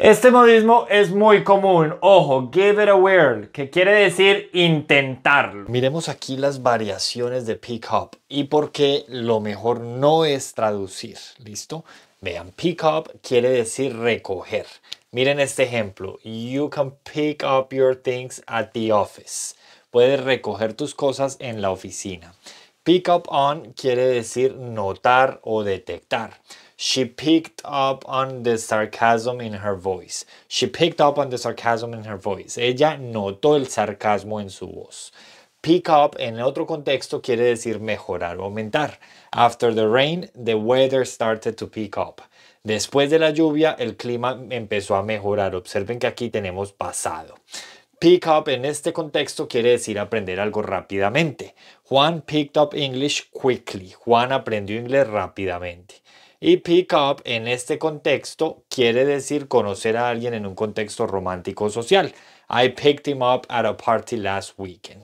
Este modismo es muy común. Ojo, give it a whirl, que quiere decir intentarlo. Miremos aquí las variaciones de pick up y por qué lo mejor no es traducir. ¿Listo? Vean, pick up quiere decir recoger. Miren este ejemplo. You can pick up your things at the office. Puedes recoger tus cosas en la oficina. Pick up on quiere decir notar o detectar. She picked up on the sarcasm in her voice. She picked up on the sarcasm in her voice. Ella notó el sarcasmo en su voz. Pick up en otro contexto quiere decir mejorar o aumentar. After the rain, the weather started to pick up. Después de la lluvia, el clima empezó a mejorar. Observen que aquí tenemos pasado. Pick up en este contexto quiere decir aprender algo rápidamente. Juan picked up English quickly. Juan aprendió inglés rápidamente. Y pick up en este contexto quiere decir conocer a alguien en un contexto romántico social. I picked him up at a party last weekend.